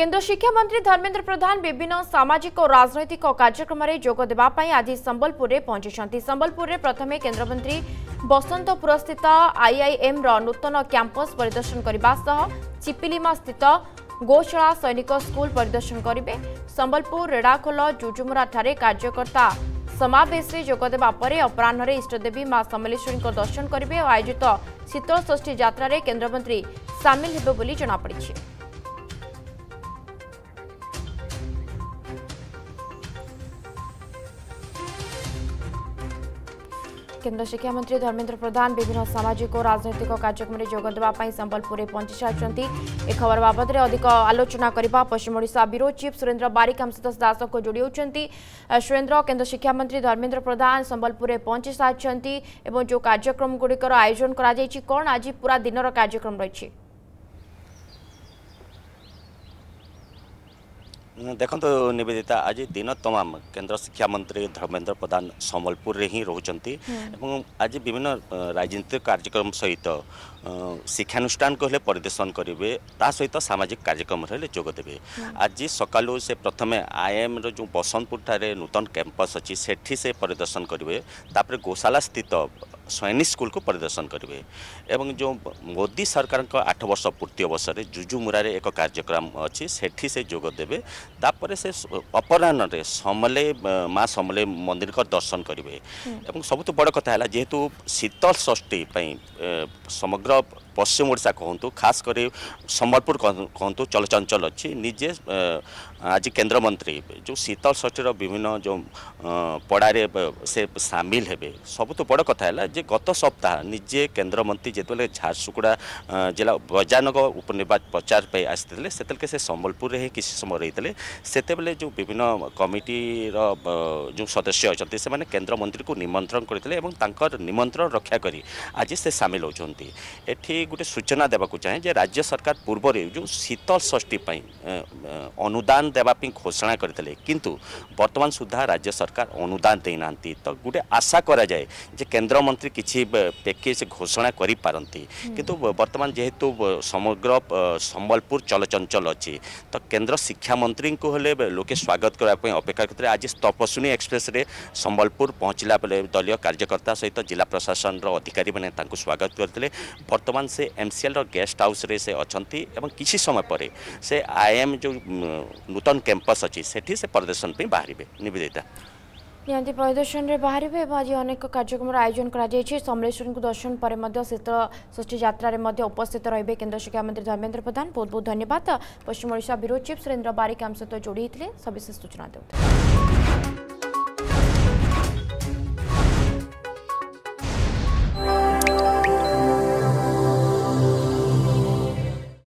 কেন্দ্র শিক্ষামন্ত্রী ধর্মেন্দ্র প্রধান বিভিন্ন সামাজিক ও রাজনৈতিক কার্যক্রমে যোগ দেওয়া আজ সম্বলপুরে পঞ্চাইছেন সম্বলপুরে প্রথমে কেন্দ্রমন্ত্রী বসন্তপুরস্থিত আইআইএম্র নূতন ক্যাম্পস পরিদর্শন করা সহ চিপিলিমাস্থিত গোশালা সৈনিক স্কুল পরিদর্শন করবে সম্বলপুর রেড়াখোল জুজুমুরাঠার কার্যকর্তা সমাবেশে যোগ দেওয়া পরে অপরাহ্নে ইষ্টদেবী মা সমলেশ্বরী দর্শন করবে ও আয়োজিত শীতলষষ্ঠী যাত্রার কেন্দ্রমন্ত্রী সামিল হবে বলে জনাপড়ছে কেন্দ্র শিক্ষামন্ত্রী ধর্মেন্দ্র প্রধান বিভিন্ন সামাজিক ও রাজনৈতিক কার্যক্রমে যোগ দেওয়া সম্বলপুরে পঞ্চি সারি এ খবর বাবদে অধিক আলোচনা করা পশ্চিম ওড়শা ব্যুরো চিফ সুরেন্দ্র বারিক আমসুতোষ দাসক যোড়ি সুরেন্দ্র কেন্দ্র শিক্ষামন্ত্রী ধর্মেন্দ্র প্রধান সম্বলপুরে পঞ্চি সারি এবং যে কার্যক্রমগুড়ির আয়োজন করা যাই কণ আজ পুরা দিনর কার্যক্রম রয়েছে ଦେଖନ୍ତୁ ନିବେଦିତା ଆଜି ଦିନ ତମାମ କେନ୍ଦ୍ର ଶିକ୍ଷାମନ୍ତ୍ରୀ ଧର୍ମେନ୍ଦ୍ର ପ୍ରଧାନ ସମ୍ବଲପୁରରେ ହିଁ ରହୁଛନ୍ତି ଏବଂ ଆଜି ବିଭିନ୍ନ ରାଜନୈତିକ କାର୍ଯ୍ୟକ୍ରମ ସହିତ ଶିକ୍ଷାନୁଷ୍ଠାନ କହିଲେ ପରିଦର୍ଶନ କରିବେ ତା ସହିତ ସାମାଜିକ କାର୍ଯ୍ୟକ୍ରମରେ ହେଲେ ଯୋଗ ଦେବେ ଆଜି ସକାଳୁ ସେ ପ୍ରଥମେ ଆଇଏମ୍ର ଯେଉଁ ବସନ୍ତପୁରଠାରେ ନୂତନ କ୍ୟାମ୍ପସ୍ ଅଛି ସେଠି ସେ ପରିଦର୍ଶନ କରିବେ ତାପରେ ଗୋଶାଲା ସ୍ଥିତ स्वाइनी स्कूल को परिदर्शन करबे एवं जो मोदी सरकार को 8 वर्ष पूर्ति अवसर रे जुजु मुरारे एक कार्यक्रम अछि सेठी से जोग देबे तापर से अपनन रे समले मा समले मंदिर को दर्शन करबे एवं सबतु बड कथा हैला जेतु शीतल षष्ठी पै समग्र পশ্চিম ওড়শা কুহতু খাস করে সম্বলপুর কুহতু চলচঞ্চল অছি নিজে আজ কেন্দ্রমন্ত্রী যে শীতল ষষ্ঠীর বিভিন্ন যে পড়ার সে সামিল হবে সবুত বড় কথা হল যে গত সপ্তাহ নিজে কেন্দ্রমন্ত্রী যেতবে ঝারসুগুড়া জেলা বজানগ উপনির্বাচন প্রচার পাই আসলে সেতবে সে সম্বলপুরে হি কিছু সময় রয়েছে সেতবে যে বিভিন্ন কমিটির যে সদস্য অনেক সে কেন্দ্রমন্ত্রী নিমন্ত্রণ করে এবং তাঁর নিমন্ত্রণ রক্ষা করে আজ সে সামিল হচ্ছেন এটি ଗୋଟେ ସୂଚନା ଦେବାକୁ ଚାହେଁ ଯେ ରାଜ୍ୟ ସରକାର ପୂର୍ବରେ ଯେଉଁ ଶୀତଳ ଷଷ୍ଠୀ ପାଇଁ ଅନୁଦାନ ଦେବା ପାଇଁ ଘୋଷଣା କରିଥିଲେ କିନ୍ତୁ ବର୍ତ୍ତମାନ ସୁଦ୍ଧା ରାଜ୍ୟ ସରକାର ଅନୁଦାନ ଦେଇନାହାନ୍ତି ତ ଗୋଟେ ଆଶା କରାଯାଏ ଯେ କେନ୍ଦ୍ରମନ୍ତ୍ରୀ କିଛି ପ୍ୟାକେଜ୍ ଘୋଷଣା କରିପାରନ୍ତି କିନ୍ତୁ ବର୍ତ୍ତମାନ ଯେହେତୁ ସମଗ୍ର ସମ୍ବଲପୁର ଚଳଚଞ୍ଚଳ ଅଛି ତ କେନ୍ଦ୍ର ଶିକ୍ଷାମନ୍ତ୍ରୀଙ୍କୁ ହେଲେ ଲୋକେ ସ୍ୱାଗତ କରିବା ପାଇଁ ଅପେକ୍ଷା କରିଥିଲେ ଆଜି ତପସ୍ୱିନୀ ଏକ୍ସପ୍ରେସ୍ରେ ସମ୍ବଲପୁର ପହଞ୍ଚିଲା ବେଳେ ଦଳୀୟ କାର୍ଯ୍ୟକର୍ତ୍ତା ସହିତ ଜିଲ୍ଲା ପ୍ରଶାସନର ଅଧିକାରୀମାନେ ତାଙ୍କୁ ସ୍ୱାଗତ କରିଥିଲେ ବର୍ତ୍ତମାନ से M C L rest house से अच्छा किसी समय पर आईएम जो नूत कैंपस अच्छी से, से प्रदर्शन बाहर नवेदिता निहां परिदर्शन में बाहर आज अनेक कार्यक्रम आयोजन कर समलेश्वर को दर्शन पर शीतष्ठी जत्रा उपस्थित रही केन्द्र शिक्षा मंत्री धर्मेन्द्र प्रधान बहुत बहुत धन्यवाद पश्चिम ओडा ब्यूरो चिफ सुरेन्द्र बारिक आम सहित जोड़ी सविशेष सूचना देते